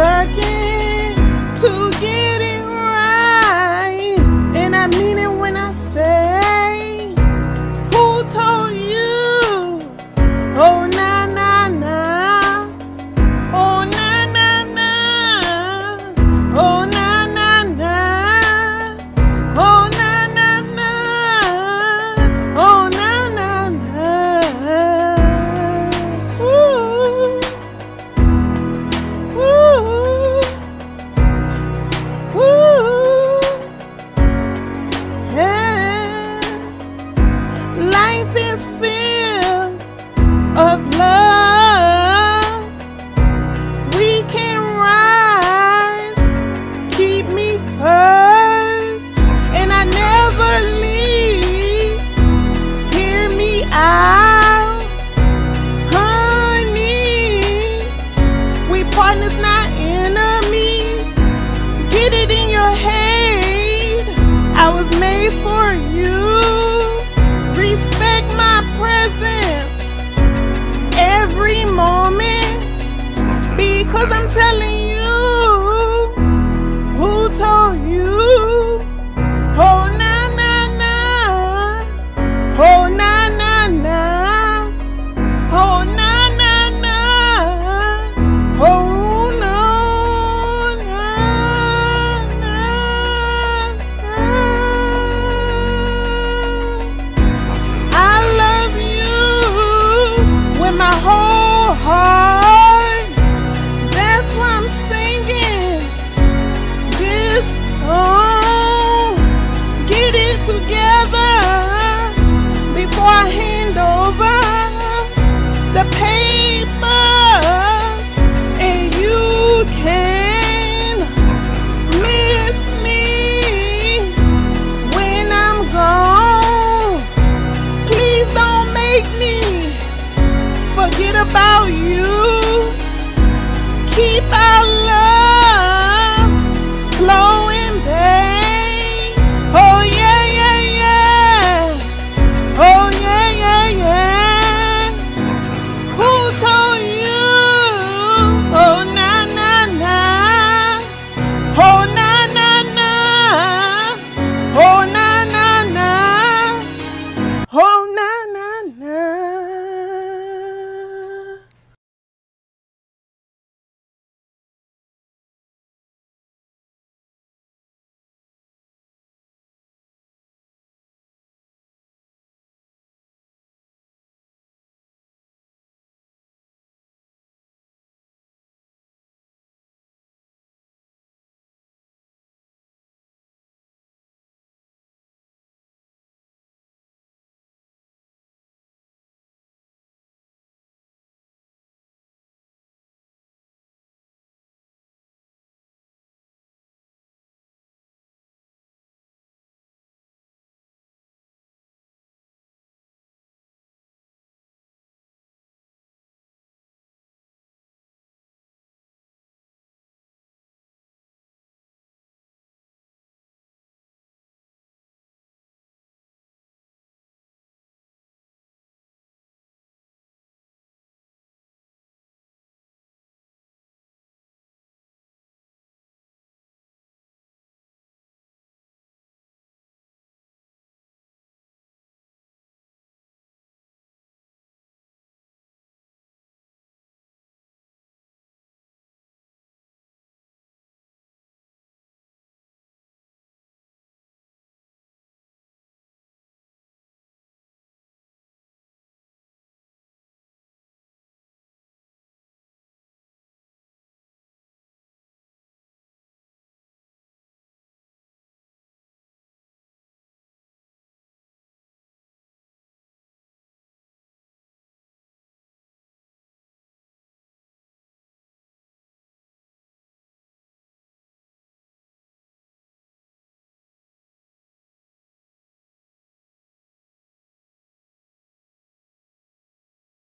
and was made for you. Respect my presence every moment because I'm telling you. can miss me when I'm gone. Please don't make me forget about you. Keep our love.